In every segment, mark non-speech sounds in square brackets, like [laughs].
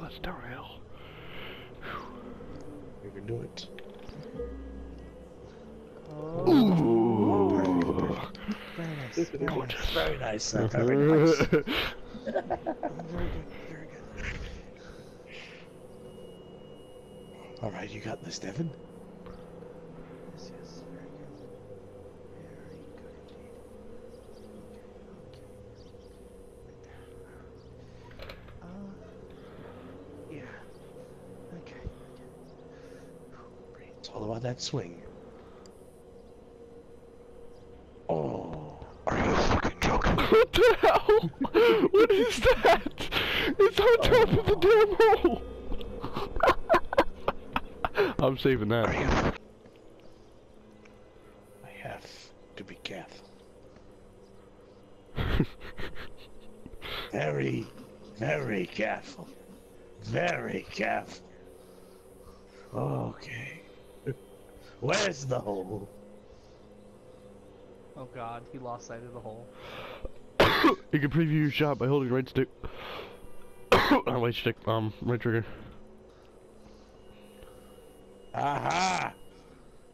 that's downhill. You can do it. Oh. Ooh. Very nice. Very nice. Gorgeous. Very nice. Very nice. [laughs] [laughs] Very good. Very good. All right, you got this, Devin. Yes, yes. Very good. Very good indeed. Okay, okay. Right there. Uh, yeah. Okay. Okay. Breathe. It's all about that swing. Oh, Are you fucking joking? [laughs] What the hell? What is that? It's on top of the damn hole. [laughs] I'm saving that. I have to be careful. [laughs] Very, very careful. Very careful. Okay. Where's the hole? Oh god, he lost sight of the hole. [coughs] you can preview your shot by holding right stick. [coughs] Not right stick, um, right trigger. Aha!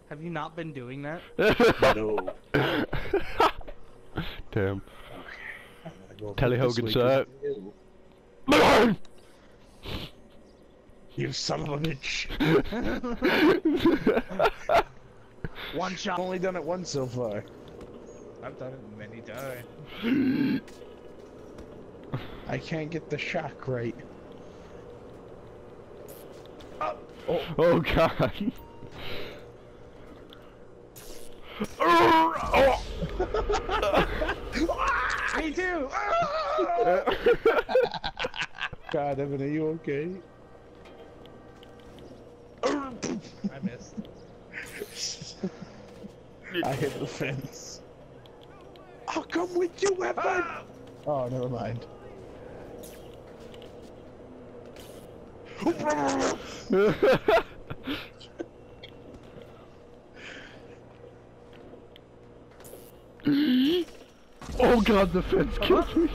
Have you not been doing that? [laughs] No. [coughs] Damn. I'm Telly Hogan way said. 'cause you- You son of a bitch. [laughs] One shot. I've only done it once so far. I've done it many times. I can't get the shock right. Oh, oh, oh god. oh. [laughs] Me too! [laughs] God, Evan, are you okay? I missed. I hit the fence. I'll come with you, Evan! Oh, never mind. oh god, the fence killed me.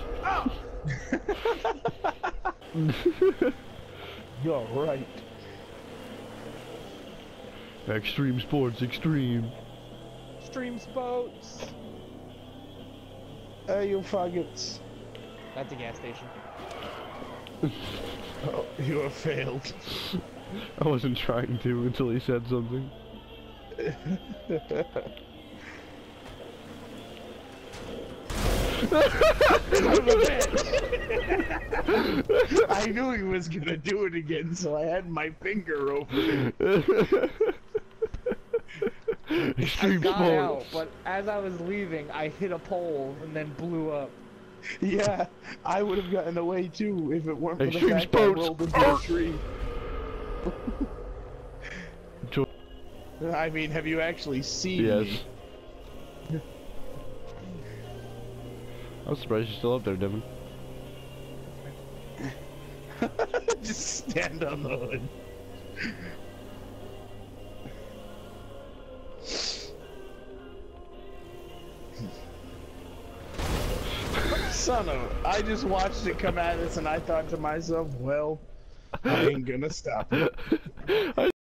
You're right. Extreme sports, extreme. Streams boats! Hey, you faggots. That's a gas station. [laughs] Oh, you have failed. [laughs] I wasn't trying to until he said something. [laughs] I knew he was gonna do it again, so I had my finger over it. [laughs] I got sports. out, but as I was leaving, I hit a pole and then blew up. Yeah, I would have gotten away too if it weren't for the Extreme fact I rolled into a tree. I mean, have you actually seen Yes. me? I'm surprised you're still up there, Devin. [laughs] Just stand on the hood. Son of, I just watched it come at us and I thought to myself, well, I ain't gonna stop it. [laughs]